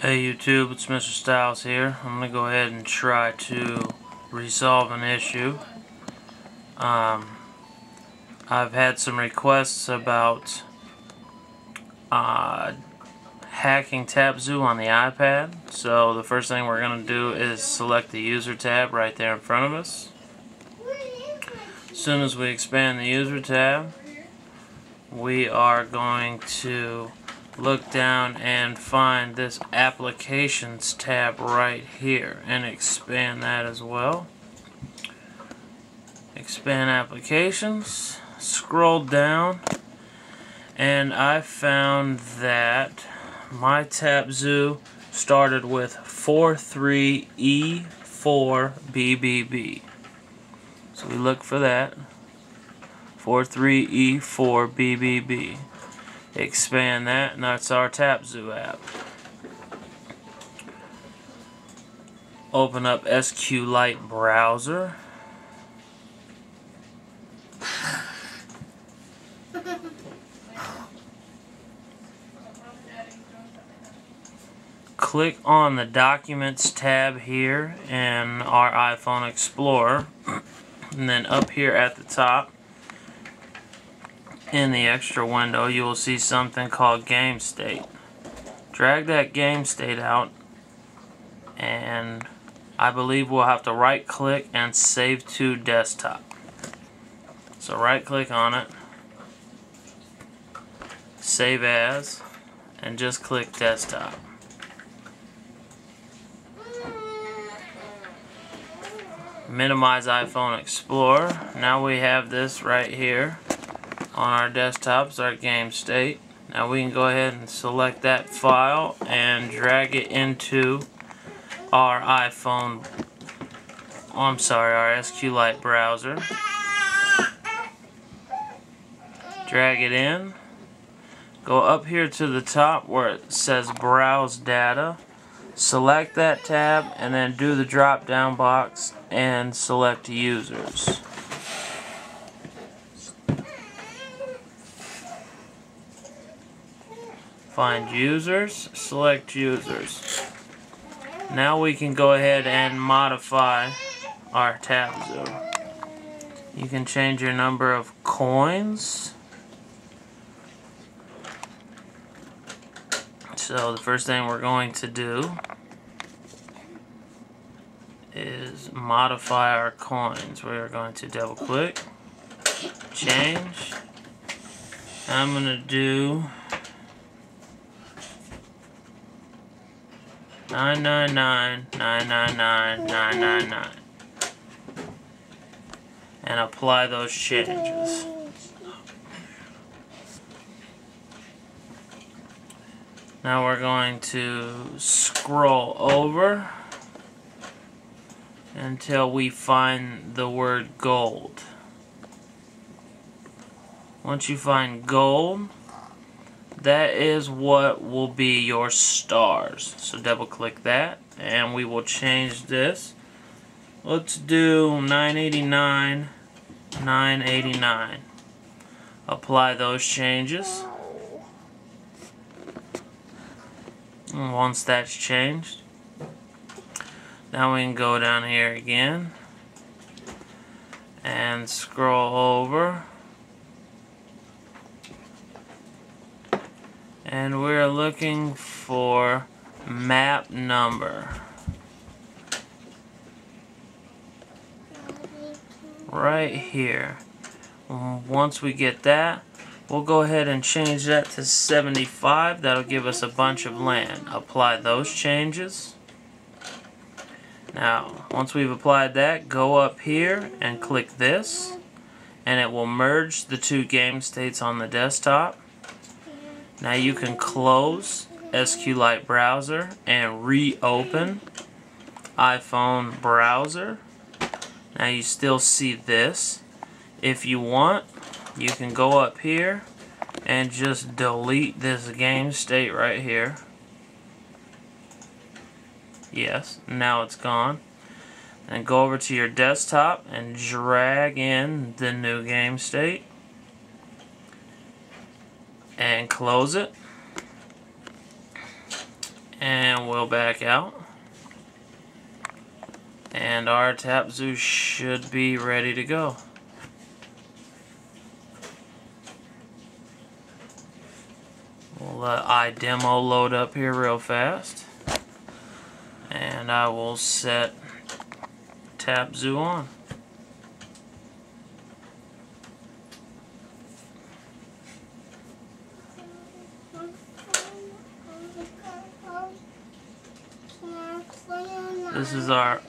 Hey YouTube, it's Mr. Styles here. I'm going to go ahead and try to resolve an issue. Um, I've had some requests about uh, hacking Tap Zoo on the iPad. So the first thing we're going to do is select the user tab right there in front of us. As soon as we expand the user tab, we are going to look down and find this applications tab right here and expand that as well. Expand applications scroll down and I found that my Tap Zoo started with 43E4BBB so we look for that. 43E4BBB expand that and that's our Tap Zoo app. Open up SQLite browser. Click on the documents tab here in our iPhone Explorer and then up here at the top in the extra window you will see something called game state. Drag that game state out and I believe we'll have to right click and save to desktop. So right click on it, save as, and just click desktop. Minimize iPhone Explorer. Now we have this right here on our desktops, our game state. Now we can go ahead and select that file and drag it into our iPhone, oh, I'm sorry, our SQLite browser. Drag it in. Go up here to the top where it says Browse Data. Select that tab and then do the drop down box and select Users. Find users, select users. Now we can go ahead and modify our Tap Zoo. You can change your number of coins. So the first thing we're going to do is modify our coins. We are going to double click, change. I'm going to do Nine nine nine nine nine nine nine nine nine. And apply those changes. Now we're going to scroll over until we find the word gold. Once you find gold, that is what will be your stars. So double click that and we will change this. Let's do 989, 989. Apply those changes. Once that's changed, now we can go down here again and scroll over and we're looking for map number. Right here. Once we get that we'll go ahead and change that to 75 that'll give us a bunch of land. Apply those changes. Now once we've applied that go up here and click this. And it will merge the two game states on the desktop now you can close SQLite browser and reopen iPhone browser. Now you still see this. If you want, you can go up here and just delete this game state right here. Yes, now it's gone. And go over to your desktop and drag in the new game state and close it and we'll back out. And our Tap Zoo should be ready to go. We'll let iDemo load up here real fast. And I will set Tap Zoo on. This is our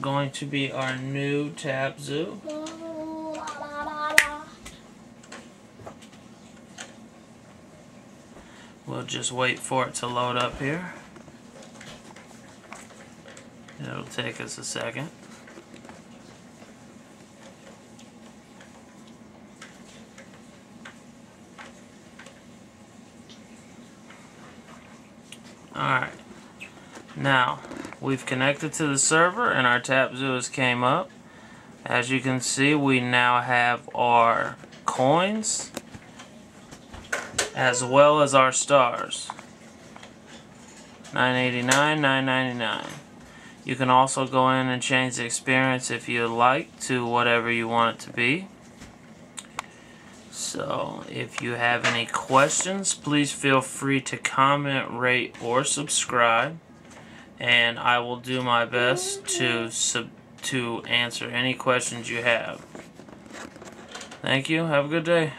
going to be our new Tap Zoo. We'll just wait for it to load up here. It'll take us a second. Alright. Now, we've connected to the server and our Tap Zoo has came up. As you can see, we now have our coins as well as our stars. 989, 999. You can also go in and change the experience if you like to whatever you want it to be. So, if you have any questions, please feel free to comment, rate, or subscribe. And I will do my best to sub to answer any questions you have. Thank you. Have a good day.